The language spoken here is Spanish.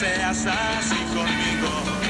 seas así conmigo.